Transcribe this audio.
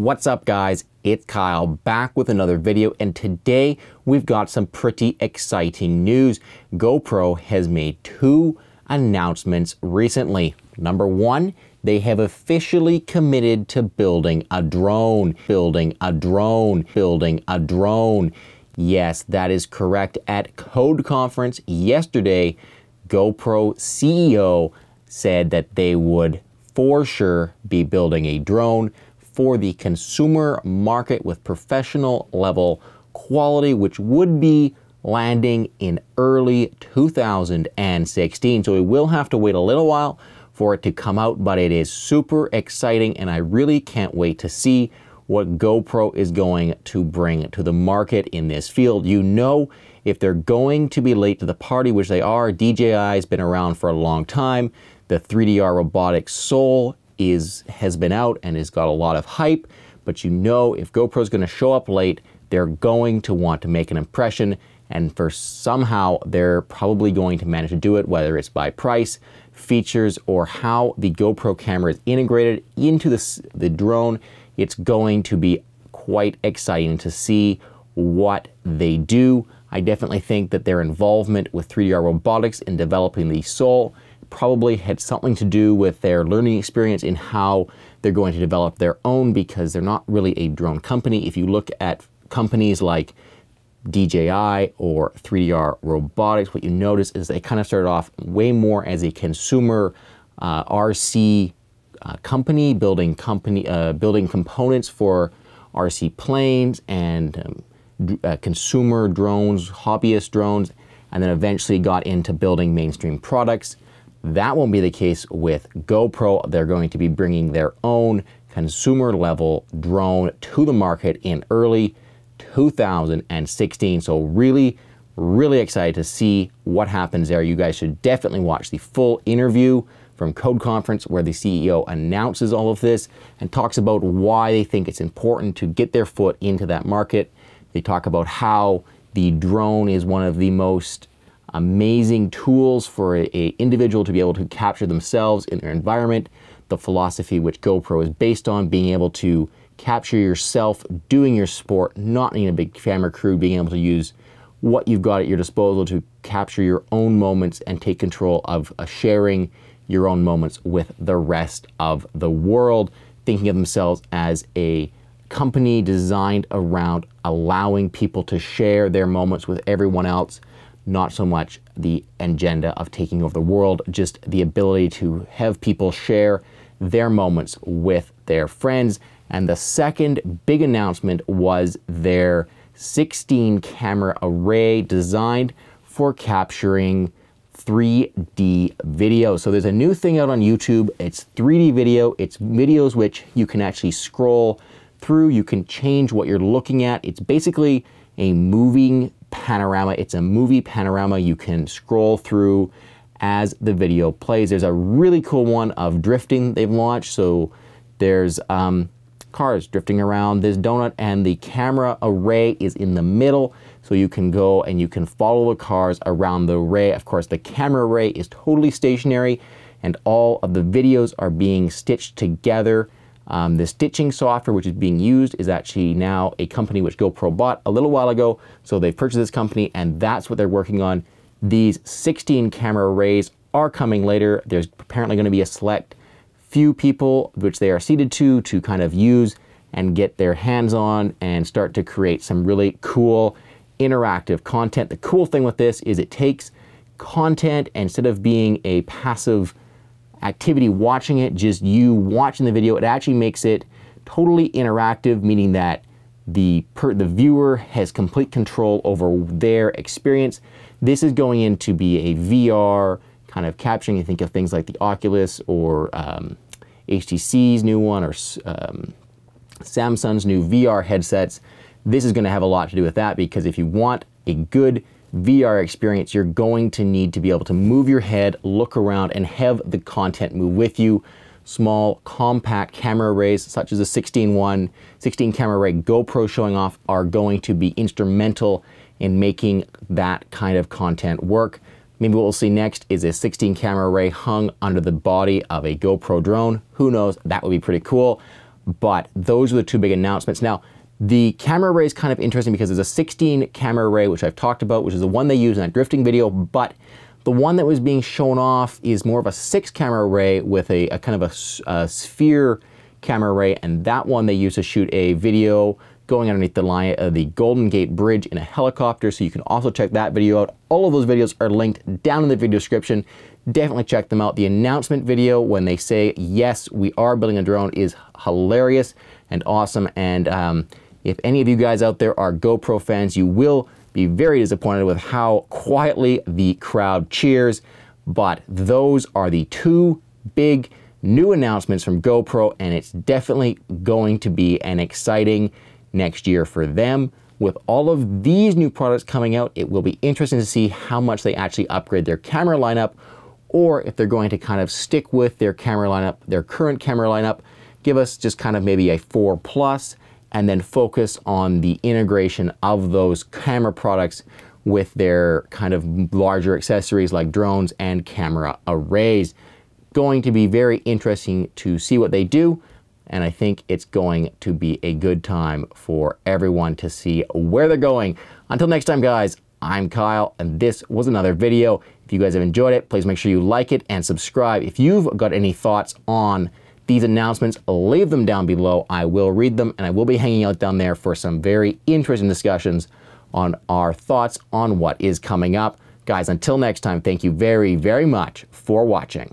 What's up guys? It's Kyle back with another video and today we've got some pretty exciting news. GoPro has made two announcements recently. Number one, they have officially committed to building a drone, building a drone, building a drone. Yes, that is correct. At Code Conference yesterday, GoPro CEO said that they would for sure be building a drone for the consumer market with professional level quality, which would be landing in early 2016. So we will have to wait a little while for it to come out, but it is super exciting and I really can't wait to see what GoPro is going to bring to the market in this field. You know, if they're going to be late to the party, which they are, DJI has been around for a long time. The 3DR Robotics Solo is has been out and has got a lot of hype, but you know if GoPro is going to show up late, they're going to want to make an impression and for somehow they're probably going to manage to do it whether it's by price, features or how the GoPro camera is integrated into the, the drone. It's going to be quite exciting to see what they do. I definitely think that their involvement with 3DR Robotics in developing the Solo probably had something to do with their learning experience in how they're going to develop their own because they're not really a drone company. If you look at companies like DJI or 3DR Robotics, what you notice is they kind of started off way more as a consumer uh, RC uh, company, building company, uh, building components for RC planes and um, uh, consumer drones, hobbyist drones, and then eventually got into building mainstream products. That won't be the case with GoPro. They're going to be bringing their own consumer level drone to the market in early 2016. So really, really excited to see what happens there. You guys should definitely watch the full interview from Code Conference where the CEO announces all of this and talks about why they think it's important to get their foot into that market. They talk about how the drone is one of the most amazing tools for a, individual to be able to capture themselves in their environment. The philosophy which GoPro is based on, being able to capture yourself doing your sport, not needing a big camera crew, being able to use what you've got at your disposal to capture your own moments and take control of uh, sharing your own moments with the rest of the world, thinking of themselves as a company designed around allowing people to share their moments with everyone else not so much the agenda of taking over the world, just the ability to have people share their moments with their friends. And the second big announcement was their 16 camera array designed for capturing 3D video. So there's a new thing out on YouTube. It's 3D video. It's videos which you can actually scroll through. You can change what you're looking at. It's basically a moving panorama. It's a movie panorama you can scroll through as the video plays. There's a really cool one of drifting they've launched. So there's um, cars drifting around this donut and the camera array is in the middle. So you can go and you can follow the cars around the array. Of course, the camera array is totally stationary and all of the videos are being stitched together um, the stitching software which is being used is actually now a company which GoPro bought a little while ago. So they've purchased this company and that's what they're working on. These 16 camera arrays are coming later. There's apparently going to be a select few people which they are seated to to kind of use and get their hands on and start to create some really cool interactive content. The cool thing with this is it takes content instead of being a passive activity watching it, just you watching the video, it actually makes it totally interactive, meaning that the, per, the viewer has complete control over their experience. This is going in to be a VR kind of capturing. You think of things like the Oculus or um, HTC's new one or um, Samsung's new VR headsets. This is going to have a lot to do with that because if you want a good VR experience, you're going to need to be able to move your head, look around, and have the content move with you. Small, compact camera arrays, such as a 16 one, 16 camera array GoPro showing off, are going to be instrumental in making that kind of content work. Maybe what we'll see next is a 16 camera array hung under the body of a GoPro drone. Who knows? That would be pretty cool. but those are the two big announcements. Now, the camera array is kind of interesting because there's a 16 camera array, which I've talked about, which is the one they use in that drifting video, but the one that was being shown off is more of a six camera array with a, a kind of a, a, sphere camera array, and that one they use to shoot a video going underneath the line of the Golden Gate Bridge in a helicopter, so you can also check that video out. All of those videos are linked down in the video description. Definitely check them out. The announcement video when they say, yes, we are building a drone is hilarious and awesome, and um, if any of you guys out there are GoPro fans, you will be very disappointed with how quietly the crowd cheers. But those are the two big new announcements from GoPro, and it's definitely going to be an exciting next year for them. With all of these new products coming out, it will be interesting to see how much they actually upgrade their camera lineup or if they're going to kind of stick with their camera lineup, their current camera lineup, give us just kind of maybe a 4 plus and then focus on the integration of those camera products with their kind of larger accessories like drones and camera arrays. Going to be very interesting to see what they do, and I think it's going to be a good time for everyone to see where they're going. Until next time, guys, I'm Kyle, and this was another video. If you guys have enjoyed it, please make sure you like it and subscribe. If you've got any thoughts on these announcements, leave them down below. I will read them and I will be hanging out down there for some very interesting discussions on our thoughts on what is coming up. Guys, until next time, thank you very, very much for watching.